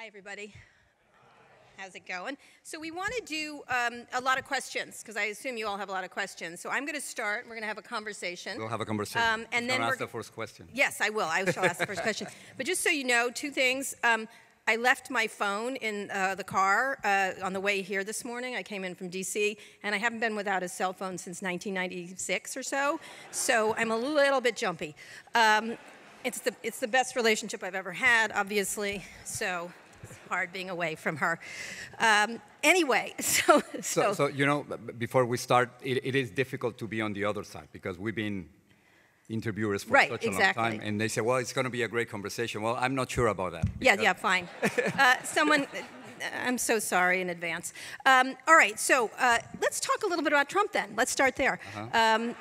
Hi, everybody. How's it going? So we want to do um, a lot of questions because I assume you all have a lot of questions. So I'm going to start. We're going to have a conversation. We'll have a conversation. Um, and then ask the first question. Yes, I will. I shall ask the first question. But just so you know, two things. Um, I left my phone in uh, the car uh, on the way here this morning. I came in from DC, and I haven't been without a cell phone since 1996 or so. So I'm a little bit jumpy. Um, it's the it's the best relationship I've ever had, obviously. So it's hard being away from her. Um, anyway, so So, so you know, before we start, it, it is difficult to be on the other side because we've been interviewers for Right, such a exactly. long time, and they say, "Well, it's going to be a great conversation." Well, I'm not sure about that. Yeah, yeah, fine. Uh, someone, I'm so sorry in advance. Um, all right, so uh, let's talk a little bit about Trump then. Let's start there. Um,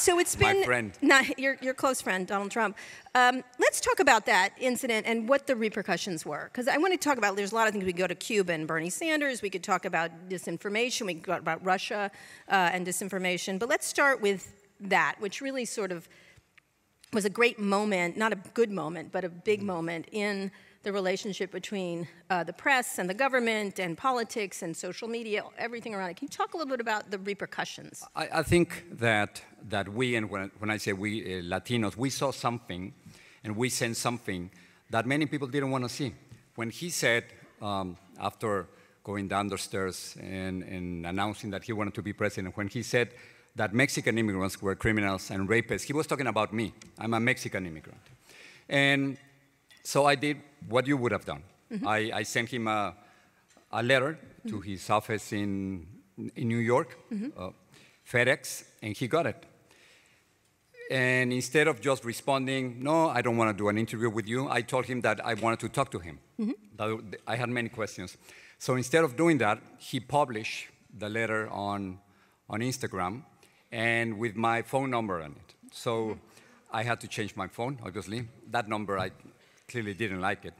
so it's Uh-huh. My been friend. Not, your, your close friend, Donald Trump. Um, let's talk about that incident and what the repercussions were. Because I want to talk about, there's a lot of things. We could go to Cuba and Bernie Sanders. We could talk about disinformation. We could talk about Russia uh, and disinformation. But let's start with that, which really sort of was a great moment, not a good moment, but a big moment in the relationship between uh, the press and the government and politics and social media, everything around it. Can you talk a little bit about the repercussions? I, I think that that we, and when, when I say we uh, Latinos, we saw something, and we sensed something that many people didn't want to see. When he said, um, after going down the stairs and, and announcing that he wanted to be president, when he said that Mexican immigrants were criminals and rapists, he was talking about me. I'm a Mexican immigrant. And so I did what you would have done. Mm-hmm. I, I sent him a, a letter to mm-hmm. his office in, in New York, mm-hmm. uh, FedEx, and he got it. And instead of just responding, no, I don't want to do an interview with you, I told him that I wanted to talk to him. That I had many questions. So instead of doing that, he published the letter on, on Instagram and with my phone number on it. So I had to change my phone, obviously. That number, I clearly didn't like it.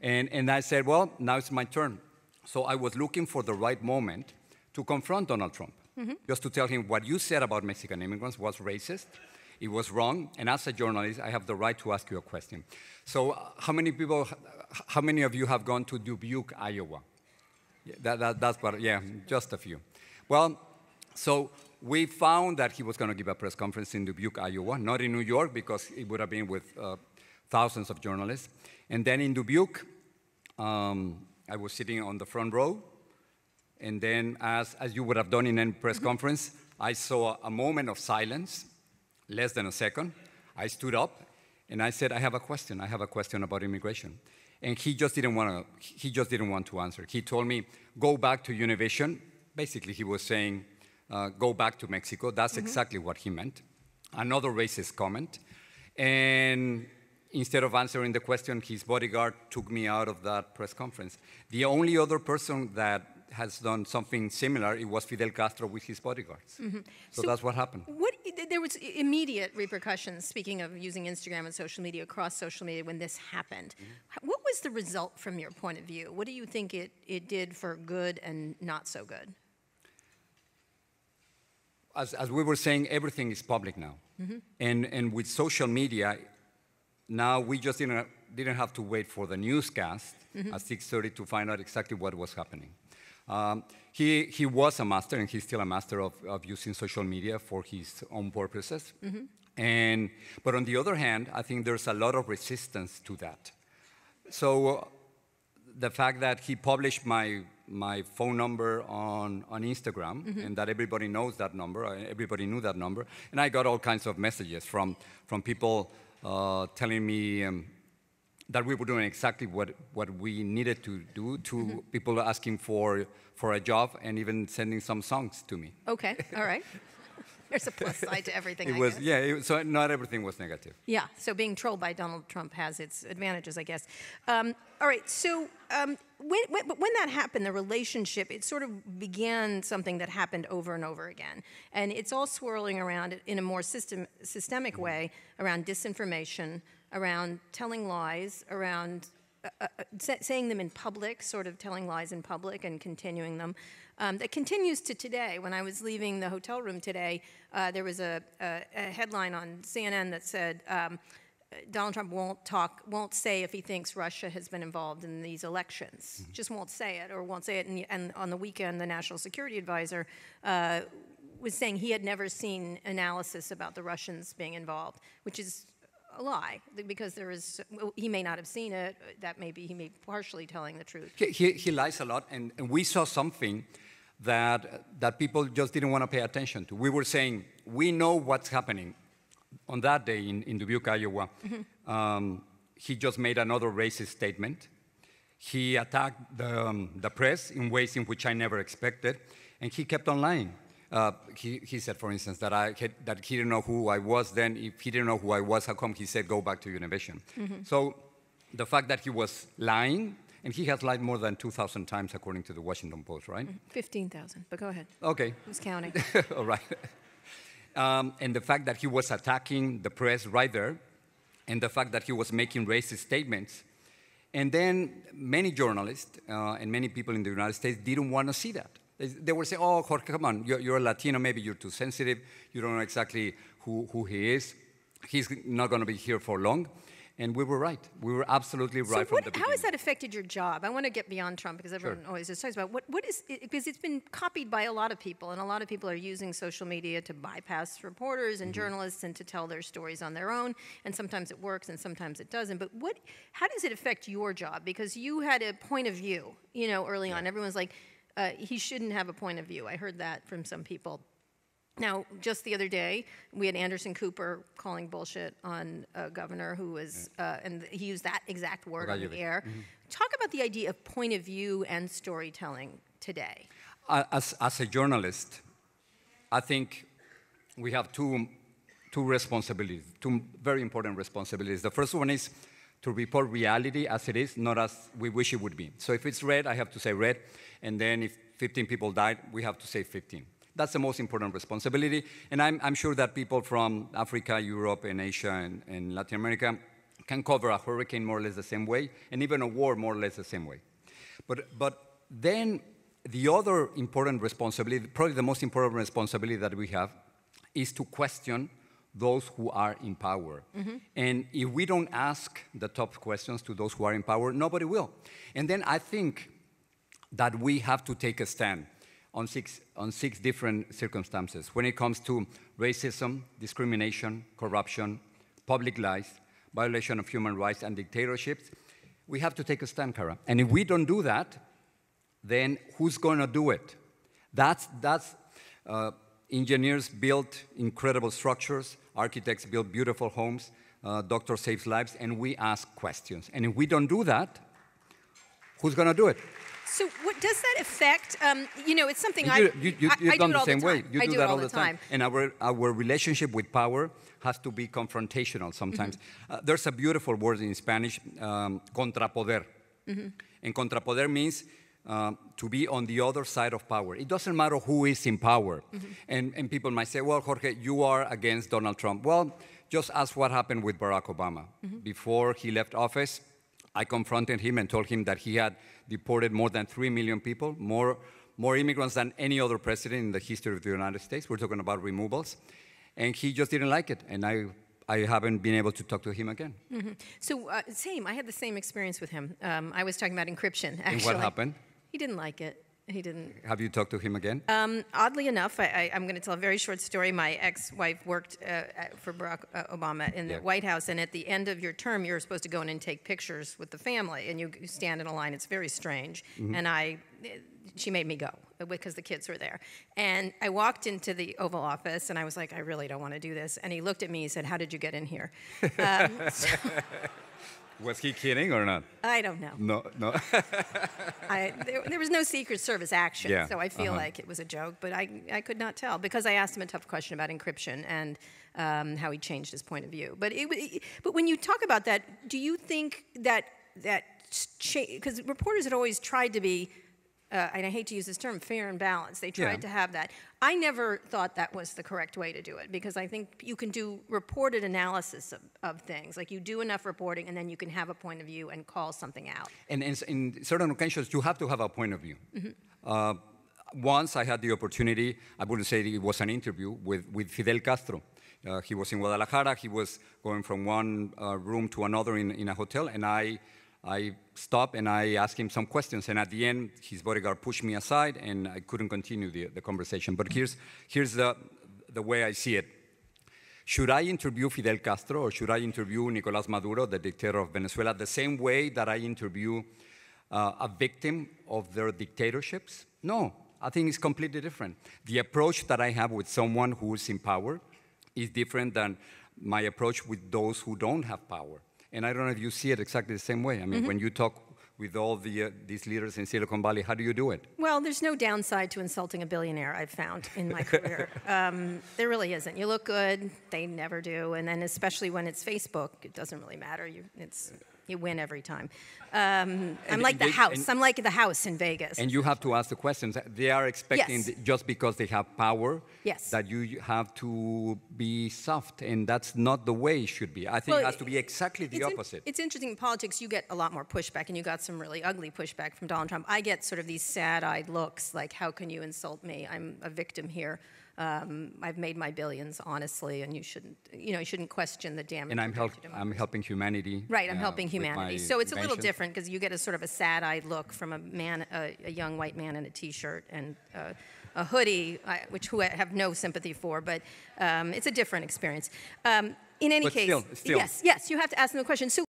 And, and I said, well, now it's my turn. So I was looking for the right moment to confront Donald Trump, just to tell him what you said about Mexican immigrants was racist, it was wrong, and as a journalist, I have the right to ask you a question. So, uh, how many people, how many of you have gone to Dubuque, Iowa? Yeah, that, that, that's what, yeah, just a few. Well, so we found that he was going to give a press conference in Dubuque, Iowa, not in New York because it would have been with uh, thousands of journalists. And then in Dubuque, um, I was sitting on the front row, and then, as, as you would have done in any press conference, I saw a moment of silence, less than a second. I stood up and I said, I have a question. I have a question about immigration. And he just didn't want to, he just didn't want to answer. He told me, go back to Univision. Basically, he was saying, uh, go back to Mexico. That's exactly what he meant. Another racist comment. And instead of answering the question, his bodyguard took me out of that press conference. The only other person that has done something similar, it was Fidel Castro with his bodyguards. Mm-hmm. So, So- that's what happened. What, there was immediate repercussions, speaking of using Instagram and social media, across social media when this happened. Mm-hmm. What was the result from your point of view? What do you think it, it did for good and not so good? As, as we were saying, everything is public now. Mm-hmm. And, and with social media, now we just didn't, didn't have to wait for the newscast at 6.30 to find out exactly what was happening. Um, he, he was a master, and he's still a master of, of using social media for his own purposes. And, but on the other hand, I think there's a lot of resistance to that. So uh, the fact that he published my, my phone number on, on Instagram and that everybody knows that number, uh, everybody knew that number, and I got all kinds of messages from, from people uh, telling me um, that we were doing exactly what, what we needed to do, to people asking for, for a job and even sending some songs to me. Okay, all right. There's a plus side to everything. It I was, guess. yeah, it, so not everything was negative. Yeah, so being trolled by Donald Trump has its advantages, I guess. Um, all right, so um, when, when, but when that happened, the relationship, it sort of began something that happened over and over again. And it's all swirling around in a more system, systemic way around disinformation, around telling lies, around uh, uh, saying them in public, sort of telling lies in public and continuing them. Um, that continues to today. When I was leaving the hotel room today, uh, there was a, a, a headline on CNN that said, um, Donald Trump won't talk, won't say if he thinks Russia has been involved in these elections. Mm-hmm. Just won't say it, or won't say it. And, and on the weekend, the National Security Advisor uh, was saying he had never seen analysis about the Russians being involved, which is a lie because there is he may not have seen it that may be he may be partially telling the truth he, he, he lies a lot and, and, we saw something that that people just didn't want to pay attention to we were saying we know what's happening on that day in, in Dubuque, Iowa, mm-hmm. um, he just made another racist statement. He attacked the, um, the, press in ways in which I never expected, and he kept on lying. Uh, he, he, said, for instance, that, I had, that he didn't know who I was then. If he didn't know who I was, how come he said, go back to Univision? Mm-hmm. So the fact that he was lying, and he has lied more than 2,000 times, according to the Washington Post, right? Mm-hmm. 15,000, but go ahead. Okay. Who's counting? All right um, and the fact that he was attacking the press right there, and the fact that he was making racist statements. And then many journalists uh, and many people in the United States didn't want to see that. They, they were saying, oh, Jorge, come on, you're, you're, a Latino, maybe you're too sensitive, you don't know exactly who, who he is. He's not going to be here for long. And we were right. We were absolutely right so from what, the beginning. How has that affected your job? I want to get beyond Trump because everyone sure. always just talks about what, what is because it's been copied by a lot of people, and a lot of people are using social media to bypass reporters and mm-hmm. journalists and to tell their stories on their own. And sometimes it works, and sometimes it doesn't. But what? How does it affect your job? Because you had a point of view, you know, early yeah. on. Everyone's like, uh, he shouldn't have a point of view. I heard that from some people. Now, just the other day, we had Anderson Cooper calling bullshit on a governor who was, uh, and he used that exact word on the air. Mm-hmm. Talk about the idea of point of view and storytelling today. As, as a journalist, I think we have two, two responsibilities, two very important responsibilities. The first one is to report reality as it is, not as we wish it would be. So if it's red, I have to say red, and then if 15 people died, we have to say 15. That's the most important responsibility. And I'm, I'm sure that people from Africa, Europe, and Asia, and, and Latin America can cover a hurricane more or less the same way, and even a war more or less the same way. But, but then the other important responsibility, probably the most important responsibility that we have, is to question those who are in power. Mm-hmm. And if we don't ask the tough questions to those who are in power, nobody will. And then I think that we have to take a stand on six, on six different circumstances when it comes to racism, discrimination, corruption, public lies, violation of human rights, and dictatorships. We have to take a stand, Kara. And if we don't do that, then who's going to do it? That's, that's uh, engineers build incredible structures, architects build beautiful homes, uh, doctors save lives, and we ask questions. And if we don't do that, who's going to do it? So, what does that affect? Um, you know, it's something you, I you, you, I, I done the same the way. You do, do that all, the time. time. And our our relationship with power has to be confrontational sometimes. Mm-hmm. Uh, there's a beautiful word in Spanish, um, contrapoder, mm-hmm. and contrapoder means. Um, to be on the other side of power. It doesn't matter who is in power. Mm-hmm. And, and people might say, well, Jorge, you are against Donald Trump. Well, just ask what happened with Barack Obama. Mm-hmm. Before he left office, I confronted him and told him that he had deported more than 3 million people, more, more immigrants than any other president in the history of the United States. We're talking about removals. And he just didn't like it. And I, I haven't been able to talk to him again. Mm-hmm. So, uh, same. I had the same experience with him. Um, I was talking about encryption, actually. And what happened? He didn't like it. He didn't. Have you talked to him again? Um, oddly enough, I, am going to tell a very short story. My ex-wife worked uh, for Barack uh, Obama in the yeah. White House, and at the end of your term, you're supposed to go in and take pictures with the family, and you stand in a line. It's very strange. Mm-hmm. And I, she made me go because the kids were there. And I walked into the Oval Office, and I was like, I really don't want to do this. And he looked at me and said, How did you get in here? Um, so, was he kidding or not? I don't know. No, no. I, there, there, was no Secret Service action, yeah. so I feel uh-huh. like it was a joke, but I, I could not tell because I asked him a tough question about encryption and um, how he changed his point of view. But, it, but when you talk about that, do you think that that because reporters had always tried to be uh, and I hate to use this term, fair and balanced. They tried yeah. to have that. I never thought that was the correct way to do it because I think you can do reported analysis of, of things. Like you do enough reporting and then you can have a point of view and call something out. And in, in certain occasions, you have to have a point of view. Mm-hmm. Uh, once I had the opportunity, I wouldn't say it was an interview, with, with Fidel Castro. Uh, he was in Guadalajara. He was going from one uh, room to another in, in a hotel, and I, I stopped and I asked him some questions. And at the end, his bodyguard pushed me aside, and I couldn't continue the, the conversation. But here's, here's the, the way I see it. Should I interview Fidel Castro or should I interview Nicolas Maduro, the dictator of Venezuela, the same way that I interview uh, a victim of their dictatorships? No, I think it's completely different. The approach that I have with someone who is in power is different than my approach with those who don't have power. And I don't know if you see it exactly the same way. I mean, when you talk with all the, uh, these leaders in Silicon Valley, how do you do it? Well, there's no downside to insulting a billionaire, I've found in my career. Um, there really isn't. You look good, they never do. And then, especially when it's Facebook, it doesn't really matter. You, it's, you win every time. Um, I'm like the they- house. I'm like the house in Vegas. And you have to ask the questions. They are expecting Yes. just because they have power Yes. that you have to be soft, and that's not the way it should be. I think Well, it has to be exactly the it's in- opposite. it's interesting in politics, you get a lot more pushback, and you got some really ugly pushback from Donald Trump. I get sort of these sad eyed looks like, how can you insult me? I'm a victim here. Um, I've made my billions, honestly, and you shouldn't, you know, you shouldn't question the damage. and I'm, help, to I'm helping humanity. Right, I'm uh, helping humanity. So it's a little different because you get a sort of a sad-eyed look from a man, a, a young white man in a T-shirt and uh, a hoodie, I, which who I have no sympathy for, but um, it's a different experience. Um, in any But case, still- still. yes, yes, you have to ask them the question. So